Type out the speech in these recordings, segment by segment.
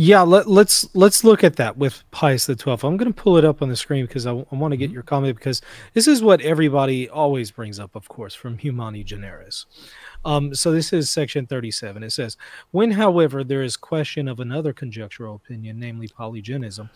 Yeah, let, us let's, let's look at that with Pius the Twelfth. I'm going to pull it up on the screen because I, I want to get mm-hmm. your comment because this is what everybody always brings up, of course, from Humani Generis. Um, so this is section 37. It says, when, however, there is question of another conjectural opinion, namely polygenism,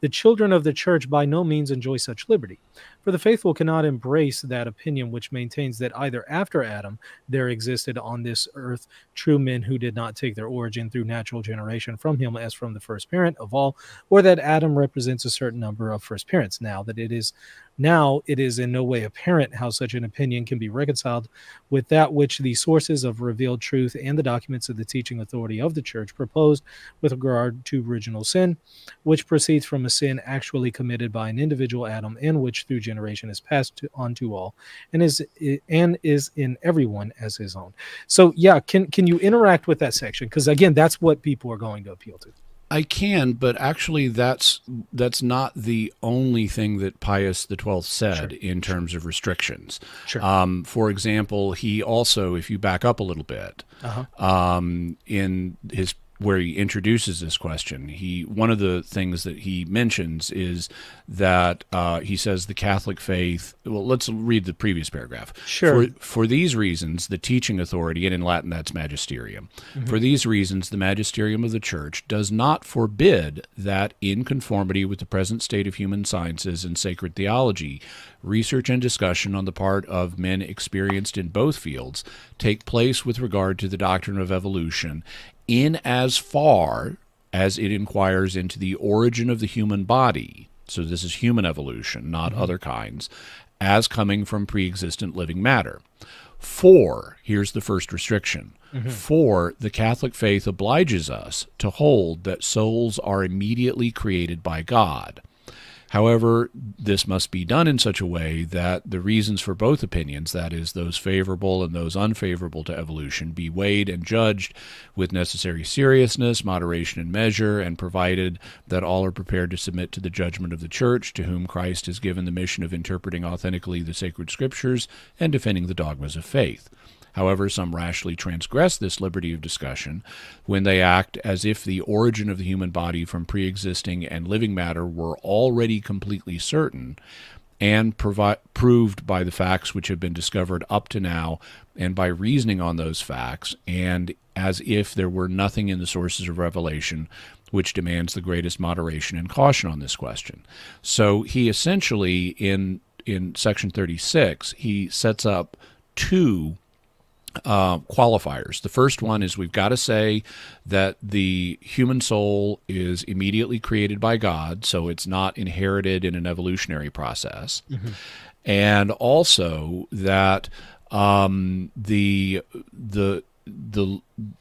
the children of the church by no means enjoy such liberty. For the faithful cannot embrace that opinion which maintains that either after Adam there existed on this earth true men who did not take their origin through natural generation from him as from the first parent of all, or that Adam represents a certain number of first parents. Now that it is now it is in no way apparent how such an opinion can be reconciled with that which the sources of revealed truth and the documents of the teaching authority of the church proposed with regard to original sin, which proceeds from a sin actually committed by an individual Adam and which through generation is passed to, on to all and is and is in everyone as his own. So yeah, can can you interact with that section? Because again, that's what people are going to appeal to. I can, but actually, that's that's not the only thing that Pius the Twelfth said sure. in terms of restrictions. Sure. Um, for example, he also, if you back up a little bit, uh-huh. um, in his where he introduces this question. He one of the things that he mentions is that uh, he says the Catholic faith. Well, let's read the previous paragraph. Sure. For, for these reasons, the teaching authority, and in Latin that's magisterium. Mm-hmm. For these reasons, the magisterium of the Church does not forbid that, in conformity with the present state of human sciences and sacred theology, research and discussion on the part of men experienced in both fields take place with regard to the doctrine of evolution in as far as it inquires into the origin of the human body. So this is human evolution, not mm-hmm. other kinds, as coming from pre existent living matter. For, here's the first restriction. Mm-hmm. For, the Catholic faith obliges us to hold that souls are immediately created by God. However, this must be done in such a way that the reasons for both opinions, that is, those favorable and those unfavorable to evolution, be weighed and judged with necessary seriousness, moderation, and measure, and provided that all are prepared to submit to the judgment of the Church, to whom Christ has given the mission of interpreting authentically the sacred Scriptures and defending the dogmas of faith. However, some rashly transgress this liberty of discussion when they act as if the origin of the human body from pre existing and living matter were already completely certain and provi- proved by the facts which have been discovered up to now and by reasoning on those facts, and as if there were nothing in the sources of revelation which demands the greatest moderation and caution on this question. So he essentially, in in section 36, he sets up two uh, qualifiers. The first one is we've got to say that the human soul is immediately created by God, so it's not inherited in an evolutionary process. Mm-hmm. And also that um, the the the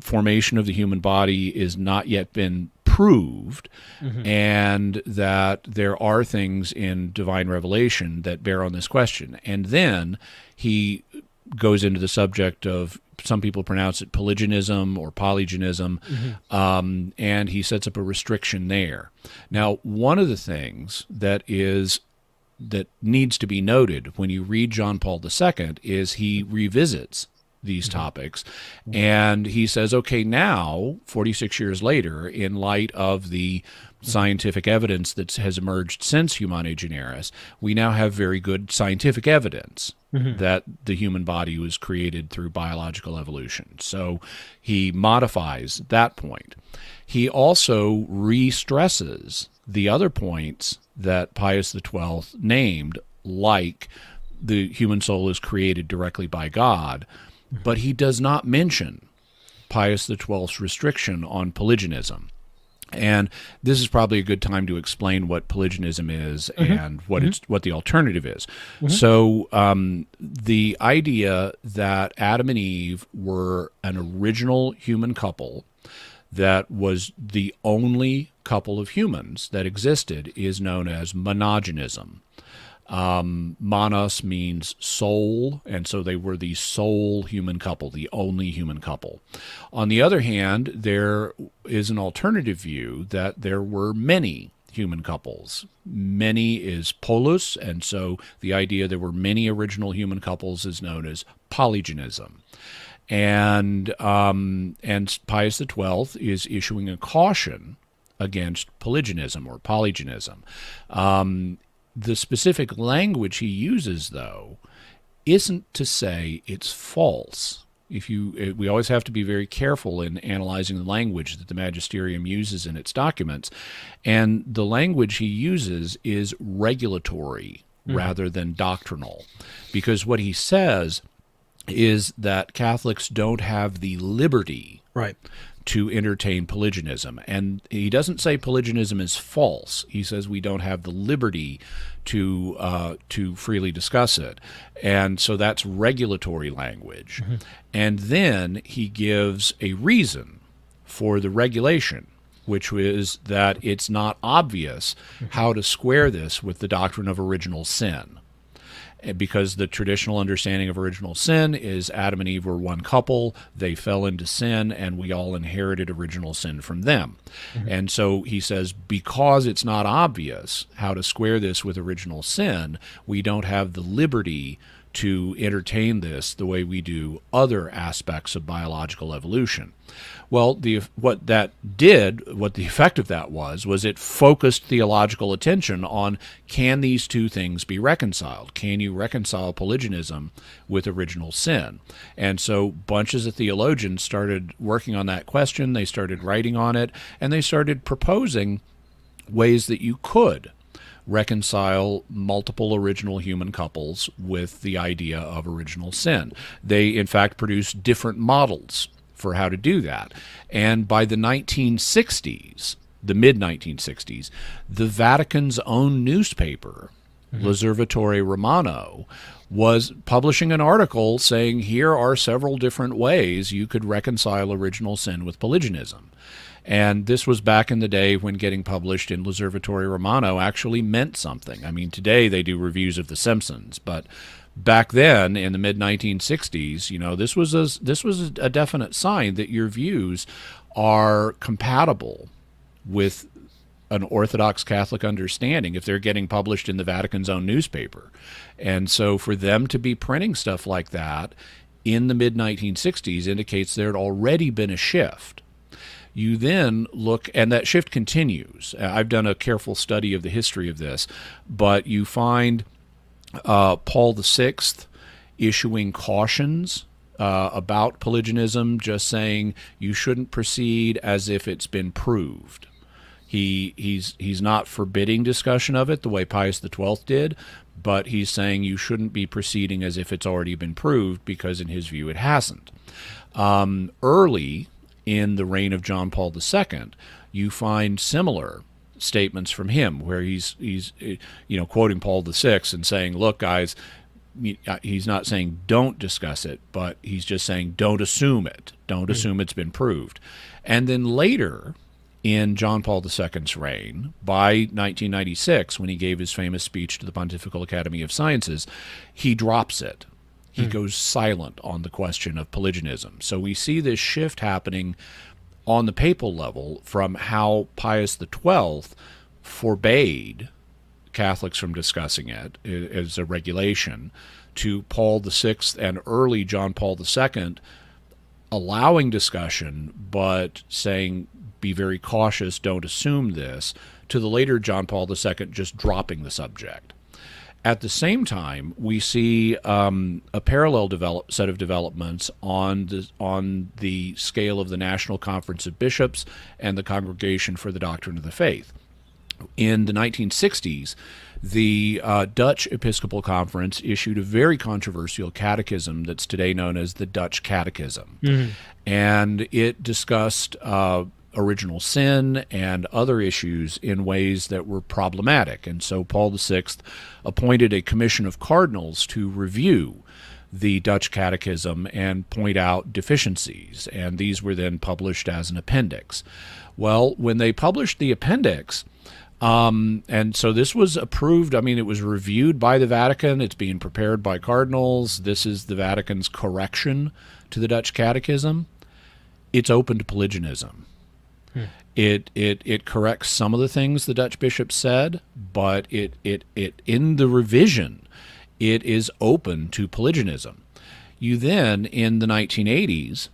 formation of the human body is not yet been proved, mm-hmm. and that there are things in divine revelation that bear on this question. And then he goes into the subject of some people pronounce it polygenism or polygenism, mm-hmm. um, and he sets up a restriction there. Now, one of the things that is that needs to be noted when you read John Paul II is he revisits these mm-hmm. topics and he says okay now 46 years later in light of the scientific evidence that has emerged since Humani Generis, we now have very good scientific evidence mm-hmm. that the human body was created through biological evolution. So he modifies that point. He also re stresses the other points that Pius XII named, like the human soul is created directly by God. But he does not mention Pius XII's restriction on polygenism. And this is probably a good time to explain what polygenism is mm-hmm. and what mm-hmm. it's what the alternative is. Mm-hmm. So um, the idea that Adam and Eve were an original human couple that was the only couple of humans that existed is known as monogenism. Um, Monos means sole, and so they were the sole human couple, the only human couple. On the other hand, there is an alternative view that there were many human couples. Many is polus, and so the idea there were many original human couples is known as polygenism. And um, and Pius XII is issuing a caution against polygenism or polygenism. Um, the specific language he uses, though, isn't to say it's false. If you, eh, we always have to be very careful in analyzing the language that the magisterium uses in its documents, and the language he uses is regulatory mm-hmm. rather than doctrinal, because what he says is that Catholics don't have the liberty right to entertain polygenism. And he doesn't say polygenism is false. He says we don't have the liberty to uh, to freely discuss it. And so that's regulatory language. Mm-hmm. And then he gives a reason for the regulation which is that it's not obvious mm-hmm. how to square this with the doctrine of original sin because the traditional understanding of original sin is Adam and Eve were one couple, they fell into sin, and we all inherited original sin from them. Mm-hmm. And so he says, because it's not obvious how to square this with original sin, we don't have the liberty to entertain this the way we do other aspects of biological evolution. Well, the what that did, what the effect of that was, was it focused theological attention on can these two things be reconciled? Can you reconcile polygenism with original sin? And so bunches of theologians started working on that question. They started writing on it, and they started proposing ways that you could reconcile multiple original human couples with the idea of original sin. They, in fact, produced different models for how to do that. And by the 1960s, the mid 1960s, the Vatican's own newspaper, mm-hmm. L'Osservatore Romano, was publishing an article saying here are several different ways you could reconcile original sin with polygenism. And this was back in the day when getting published in L'Osservatore Romano actually meant something. I mean, today they do reviews of The Simpsons, but back then in the mid 1960s, you know, this was a, this was a definite sign that your views are compatible with an Orthodox Catholic understanding if they're getting published in the Vatican's own newspaper. And so for them to be printing stuff like that in the mid 1960s indicates there had already been a shift you then look, and that shift continues. Uh, I've done a careful study of the history of this, but you find uh, Paul VI issuing cautions uh, about polygenism, just saying you shouldn't proceed as if it's been proved. He he's he's not forbidding discussion of it the way Pius XII did, but he's saying you shouldn't be proceeding as if it's already been proved because in his view it hasn't. Um, early in the reign of John Paul II, you find similar statements from him where he's he's you know quoting Paul VI and saying, "Look, guys." He's not saying don't discuss it, but he's just saying don't assume it. Don't mm-hmm. assume it's been proved. And then later, in John Paul II's reign, by 1996, when he gave his famous speech to the Pontifical Academy of Sciences, he drops it he mm. goes silent on the question of polygenism. So we see this shift happening on the papal level from how Pius XII forbade Catholics from discussing it as a regulation to Paul VI and early John Paul II allowing discussion but saying be very cautious, don't assume this, to the later John Paul II just dropping the subject. At the same time, we see um, a parallel develop, set of developments on the on the scale of the National Conference of Bishops and the Congregation for the Doctrine of the Faith. In the 1960s, the uh, Dutch Episcopal Conference issued a very controversial catechism that's today known as the Dutch Catechism. Mm-hmm. And it discussed uh, original sin and other issues in ways that were problematic. And so Paul VI appointed a commission of cardinals to review the Dutch Catechism and point out deficiencies. And these were then published as an appendix. Well, when they published the appendix, um, and so this was approved. I mean, it was reviewed by the Vatican. It's being prepared by cardinals. This is the Vatican's correction to the Dutch Catechism. It's open to polygenism. Hmm. It it it corrects some of the things the Dutch bishop said, but it it it in the revision, it is open to polygenism. You then in the 1980s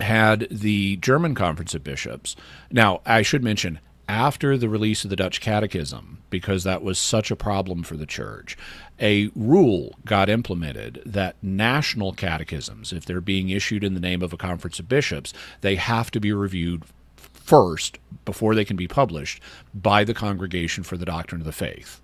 had the German Conference of Bishops. Now, I should mention after the release of the Dutch Catechism, because that was such a problem for the church, a rule got implemented that national catechisms, if they're being issued in the name of a conference of bishops, they have to be reviewed first before they can be published by the Congregation for the Doctrine of the Faith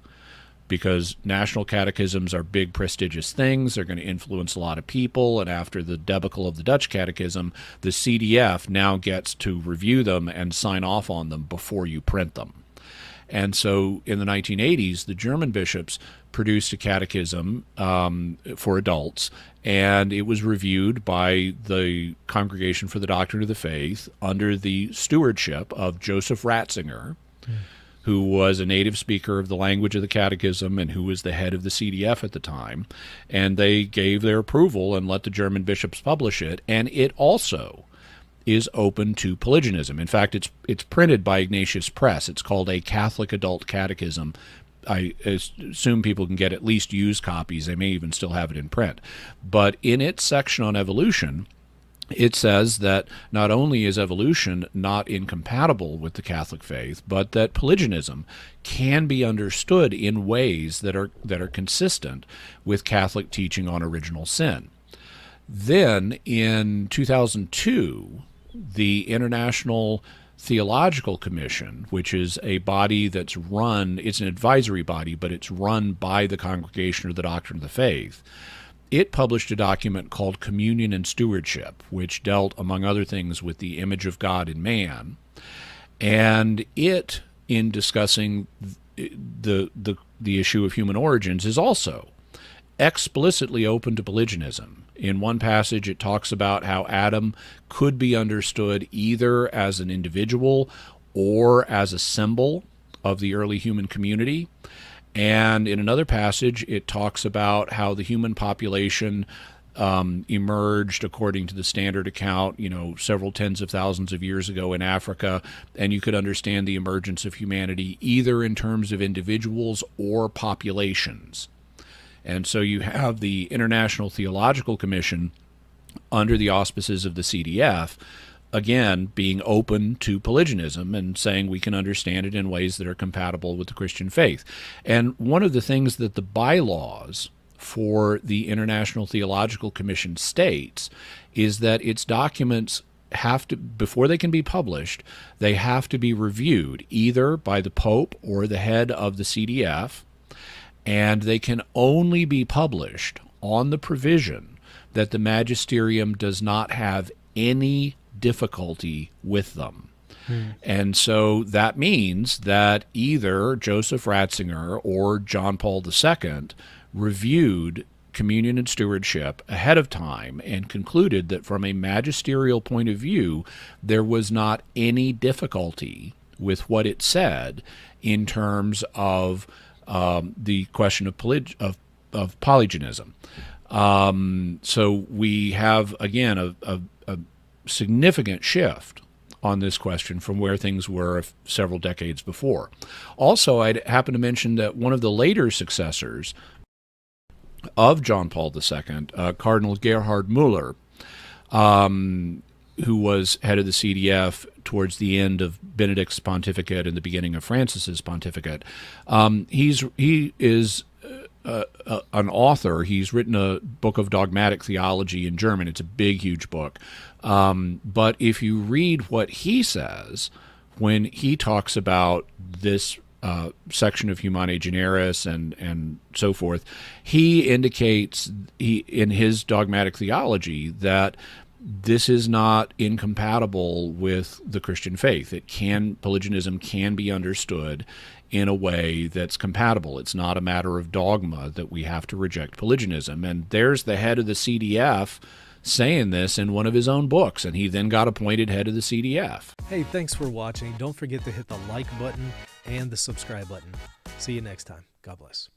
because national catechisms are big, prestigious things. They're going to influence a lot of people. And after the debacle of the Dutch catechism, the CDF now gets to review them and sign off on them before you print them. And so in the 1980s, the German bishops produced a catechism um, for adults, and it was reviewed by the Congregation for the Doctrine of the Faith under the stewardship of Joseph Ratzinger. Mm who was a native speaker of the language of the Catechism and who was the head of the CDF at the time. And they gave their approval and let the German bishops publish it. And it also is open to polygenism. In fact, it's it's printed by Ignatius Press. It's called a Catholic Adult Catechism. I assume people can get at least used copies. They may even still have it in print. But in its section on evolution, it says that not only is evolution not incompatible with the Catholic faith, but that polygenism can be understood in ways that are that are consistent with Catholic teaching on original sin. Then in 2002, the International Theological Commission, which is a body that's run, it's an advisory body, but it's run by the Congregation of the Doctrine of the Faith it published a document called Communion and Stewardship, which dealt, among other things, with the image of God in man. And it, in discussing the, the, the issue of human origins, is also explicitly open to polygenism. In one passage, it talks about how Adam could be understood either as an individual or as a symbol of the early human community. And in another passage, it talks about how the human population um, emerged according to the standard account, you know, several tens of thousands of years ago in Africa. And you could understand the emergence of humanity either in terms of individuals or populations. And so you have the International Theological Commission under the auspices of the CDF again, being open to polygenism and saying we can understand it in ways that are compatible with the Christian faith. And one of the things that the bylaws for the International Theological Commission states is that its documents have to before they can be published they have to be reviewed either by the pope or the head of the CDF and they can only be published on the provision that the magisterium does not have any difficulty with them. Hmm. And so that means that either Joseph Ratzinger or John Paul II reviewed communion and stewardship ahead of time and concluded that from a magisterial point of view, there was not any difficulty with what it said in terms of um, the question of, poly- of, of polygenism. Um, so we have, again, a, a, a significant shift on this question from where things were several decades before. Also, I'd happen to mention that one of the later successors of John Paul II, uh, Cardinal Gerhard Muller, um, who was head of the CDF towards the end of Benedict's pontificate and the beginning of Francis's pontificate, um, he's he is uh, uh, an author. He's written a book of dogmatic theology in German. It's a big, huge book. Um, but if you read what he says when he talks about this uh, section of Humani Generis and and so forth, he indicates he in his dogmatic theology that this is not incompatible with the Christian faith. It can polygenism can be understood in a way that's compatible. It's not a matter of dogma that we have to reject polygenism. And there's the head of the CDF saying this in one of his own books, and he then got appointed head of the CDF. Hey, thanks for watching. Don't forget to hit the like button and the subscribe button. See you next time. God bless.